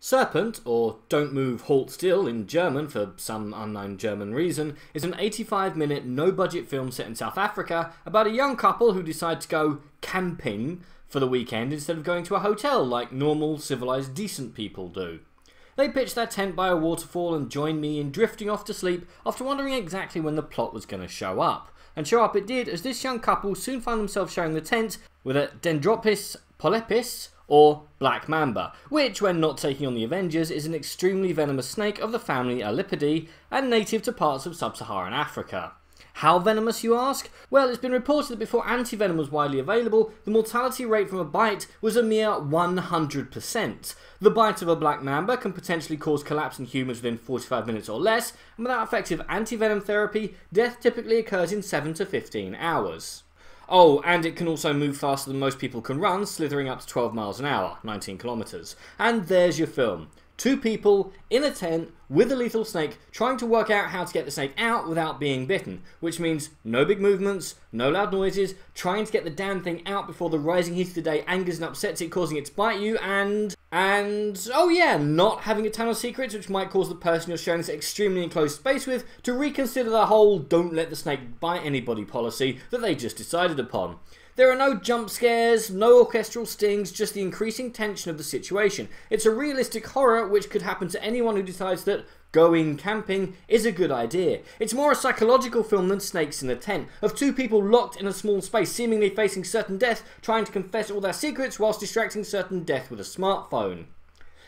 Serpent, or Don't Move, Halt Still in German for some unknown German reason, is an 85 minute no budget film set in South Africa about a young couple who decide to go camping for the weekend instead of going to a hotel like normal, civilized, decent people do. They pitch their tent by a waterfall and join me in drifting off to sleep after wondering exactly when the plot was going to show up. And show up it did, as this young couple soon found themselves sharing the tent with a Dendroaspis polylepis, or Black Mamba, which, when not taking on the Avengers, is an extremely venomous snake of the family Elapidae and native to parts of sub-Saharan Africa. How venomous, you ask? Well, it's been reported that before antivenom was widely available, the mortality rate from a bite was a mere 100%. The bite of a black mamba can potentially cause collapse in humans within 45 minutes or less, and without effective antivenom therapy, death typically occurs in 7 to 15 hours. Oh, and it can also move faster than most people can run, slithering up to 12 miles an hour, 19 kilometres. And there's your film. Two people in a tent with a lethal snake trying to work out how to get the snake out without being bitten, which means no big movements, no loud noises, trying to get the damn thing out before the rising heat of the day angers and upsets it, causing it to bite you, and. And. Oh yeah, not having a ton of secrets, which might cause the person you're sharing this extremely enclosed space with to reconsider the whole don't let the snake bite anybody policy that they just decided upon. There are no jump scares, no orchestral stings, just the increasing tension of the situation. It's a realistic horror which could happen to anyone who decides that going camping is a good idea. It's more a psychological film than Snakes in a Tent, of two people locked in a small space, seemingly facing certain death, trying to confess all their secrets whilst distracting certain death with a smartphone.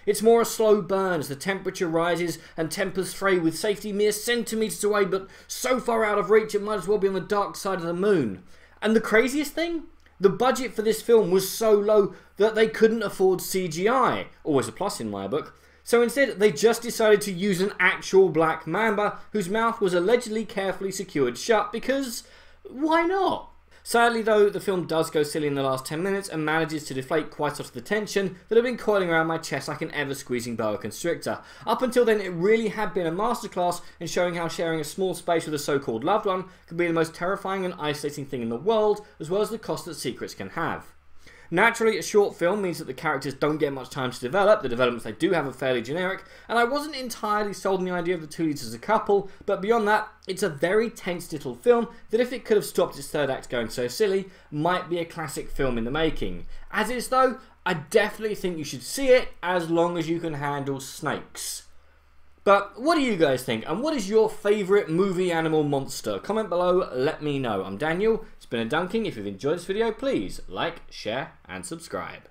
It's more a slow burn as the temperature rises and tempers fray with safety mere centimetres away, but so far out of reach it might as well be on the dark side of the moon. And the craziest thing? The budget for this film was so low that they couldn't afford CGI. Always a plus in my book. So instead, they just decided to use an actual black mamba whose mouth was allegedly carefully secured shut because why not? Sadly, though, the film does go silly in the last 10 minutes and manages to deflate quite a lot of the tension that had been coiling around my chest like an ever squeezing boa constrictor. Up until then, it really had been a masterclass in showing how sharing a small space with a so called loved one can be the most terrifying and isolating thing in the world, as well as the cost that secrets can have. Naturally, a short film means that the characters don't get much time to develop, the developments they do have are fairly generic, and I wasn't entirely sold on the idea of the two leads as a couple, but beyond that, it's a very tense little film that if it could have stopped its third act going so silly, might be a classic film in the making. As is though, I definitely think you should see it as long as you can handle snakes. But what do you guys think? And what is your favourite movie animal monster? Comment below, let me know. I'm Daniel, it's been a dunking. If you've enjoyed this video, please like, share and subscribe.